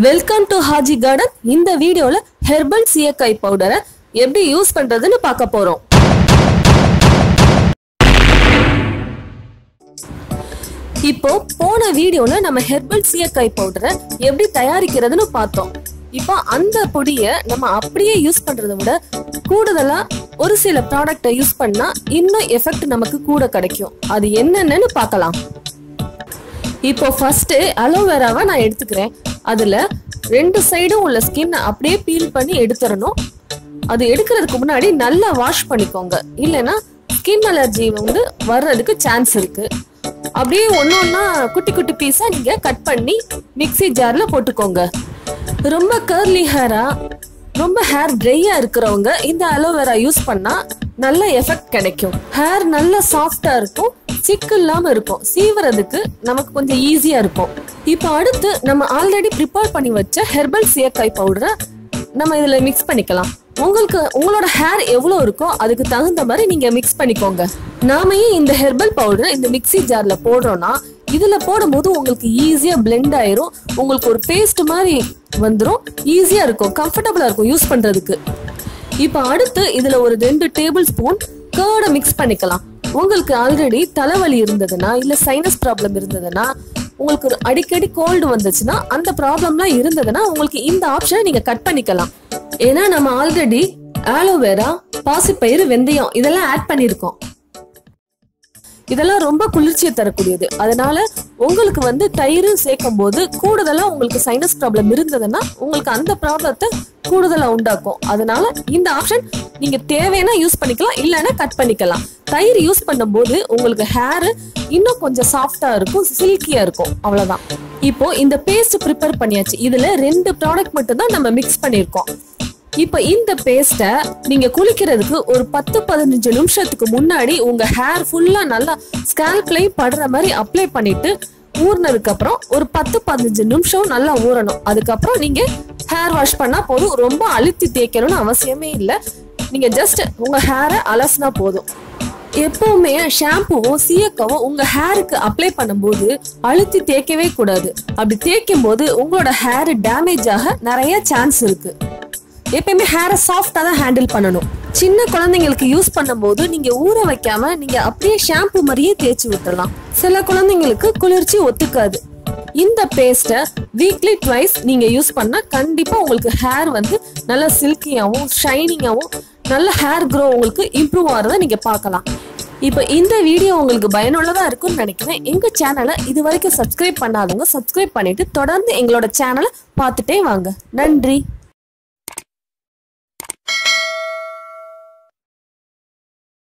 Welcome to Haji garden இந்த வீடியோல herbal சீயக்காய் பவுடரை எப்படி யூஸ் பண்றதுன்னு பார்க்க போறோம். இப்போ போன வீடியோல நம்ம ஹெர்பல் சீயக்காய் பவுடரை எப்படி தயாரிக்கிறதுன்னு பார்த்தோம். இப்போ அந்த பொடியை நம்ம அப்படியே யூஸ் பண்றதை விட கூடுதலா ஒரு சில ப்ராடக்டை யூஸ் பண்ணா இன்னும் எஃபெக்ட் நமக்கு கூட கிடைக்கும். அது என்னென்னு பார்க்கலாம். இப்போ ஃபர்ஸ்ட் அலோவேராவை நான் எடுத்துக்கிறேன். அதுல ரெண்டு சைடும் உள்ள ஸ்கின் அப்படியே பீல் பண்ணி எடுத்துடணும். அது எடுக்கிறதுக்கு முன்னாடி நல்லா வாஷ் பண்ணிக்கோங்க. இல்லைன்னா ஸ்கின் அலர்ஜி வந்து வர்றதுக்கு சான்ஸ் இருக்கு. அப்படியே ஒன்று ஒன்றா குட்டி குட்டி பீஸாக நீங்கள் கட் பண்ணி மிக்ஸி ஜாரில் போட்டுக்கோங்க. ரொம்ப கர்லி ஹேராக ரொம்ப ஹேர் ட்ரையாக இருக்கிறவங்க இந்த அலோவேரா யூஸ் பண்ணால் நல்ல எஃபெக்ட் கிடைக்கும். ஹேர் நல்ல சாஃப்டாக இருக்கும். சிக்கு இல்லாம இருக்கும் சீவுறதுக்கு நமக்கு கொஞ்சம் ஈஸியா இருக்கும். இப்போ அடுத்து நம்ம ஆல்ரெடி ப்ரிப்பேர் பண்ணி வச்ச ஹெர்பல் சீயக்காய் பவுடரை நம்ம இதுல மிக்ஸ் பண்ணிக்கலாம். உங்களுக்கு உங்களோட ஹேர் எவ்வளோ இருக்கோ அதுக்கு தகுந்த மாதிரி நீங்க மிக்ஸ் பண்ணிக்கோங்க. நாம ஏன் இந்த ஹெர்பல் பவுடரை இந்த மிக்ஸி ஜார்ல போடுறோம்னா இதுல போடும்போது உங்களுக்கு ஈஸியா பிளெண்ட் ஆயிரும். உங்களுக்கு ஒரு பேஸ்ட் மாதிரி வந்துடும் ஈஸியா இருக்கும் கம்ஃபர்டபுளா இருக்கும் யூஸ் பண்றதுக்கு. இப்போ அடுத்து இதுல ஒரு ரெண்டு டேபிள் ஸ்பூன் கேர்டை மிக்ஸ் பண்ணிக்கலாம். உங்களுக்கு ஆல்ரெடி தலைவலி இருந்ததுன்னா இல்ல சைனஸ் ப்ராப்ளம் இருந்ததுன்னா உங்களுக்கு ஒரு அடிக்கடி கோல்டு வந்துச்சுன்னா அந்த ப்ராப்ளம்லாம் இருந்ததுன்னா உங்களுக்கு இந்த ஆப்ஷனை நீங்க கட் பண்ணிக்கலாம். ஏன்னா நம்ம ஆல்ரெடி ஆலோவேரா பாசிப்பயிறு வெந்தயம் இதெல்லாம் ஆட் பண்ணியிருக்கோம். இதெல்லாம் ரொம்ப குளிர்ச்சியை தரக்கூடியது. அதனால உங்களுக்கு வந்து தயிர் சேர்க்கும் போது கூடுதலா உங்களுக்கு சைனஸ் ப்ராப்ளம் இருந்ததுன்னா உங்களுக்கு அந்த ப்ராப்ளத்தை கூடுதலா உண்டாக்கும். அதனால இந்த ஆப்ஷன் நீங்க தேவைன்னா யூஸ் பண்ணிக்கலாம் இல்லைன்னா கட் பண்ணிக்கலாம். தயிர் யூஸ் பண்ணும்போது உங்களுக்கு ஹேர் இன்னும் கொஞ்சம் சாஃப்டா இருக்கும் சில்கியா இருக்கும். அவ்வளவுதான். இப்போ இந்த பேஸ்ட் ப்ரிப்பேர் பண்ணியாச்சு. இதுல ரெண்டு ப்ராடக்ட் மட்டும் தான் நம்ம மிக்ஸ் பண்ணியிருக்கோம். இப்போ இந்த பேஸ்ட்டை நீங்க குளிக்கிறதுக்கு ஒரு பத்து பதினஞ்சு நிமிஷத்துக்கு முன்னாடி உங்க ஹேர் ஃபுல்லா நல்லா ஸ்கேல்ப்லையும் படுற மாதிரி அப்ளை பண்ணிட்டு ஊறினதுக்கு அப்புறம் ஒரு பத்து பதினஞ்சு நிமிஷம் நல்லா ஊறணும். அதுக்கப்புறம் நீங்க ஹேர் வாஷ் பண்ணா போதும். ரொம்ப அழுத்தி தேய்க்கணும்னு அவசியமே இல்லை. நீங்க ஜஸ்ட் உங்க ஹேரை அலசினா போதும். எப்பவுமே ஷாம்புவும் சீயக்காவும் உங்க ஹேருக்கு அப்ளை பண்ணும்போது அழுத்தி தேய்க்கவே கூடாது. அப்படி தேய்க்கும் போது உங்களோட ஹேர் டேமேஜ் ஆக நிறைய சான்ஸ் இருக்கு. எப்பயுமே ஹேரை சாஃப்டா தான் ஹேண்டில் பண்ணணும். சின்ன குழந்தைங்களுக்கு யூஸ் பண்ணும்போது நீங்க ஊற வைக்காம நீங்க அப்படியே ஷாம்பு மாதிரியே தேய்ச்சி விட்டுலாம் சில குழந்தைங்களுக்கு குளிர்ச்சி ஒத்துக்காது. இந்த பேஸ்ட்டை வீக்லி ட்வைஸ் நீங்க யூஸ் பண்ணா கண்டிப்பா உங்களுக்கு ஹேர் வந்து நல்லா சில்கியாவும் ஷைனிங்காவும் நல்ல ஹேர் க்ரோ உங்களுக்கு இம்ப்ரூவ் ஆகிறத நீங்கள் பார்க்கலாம். இப்போ இந்த வீடியோ உங்களுக்கு பயனுள்ளதாக இருக்கும்னு நினைக்கிறேன். எங்கள் சேனலை இது வரைக்கும் சப்ஸ்கிரைப் பண்ணாதவங்க சப்ஸ்கிரைப் பண்ணிவிட்டு தொடர்ந்து எங்களோட சேனலை பார்த்துட்டே வாங்க. நன்றி.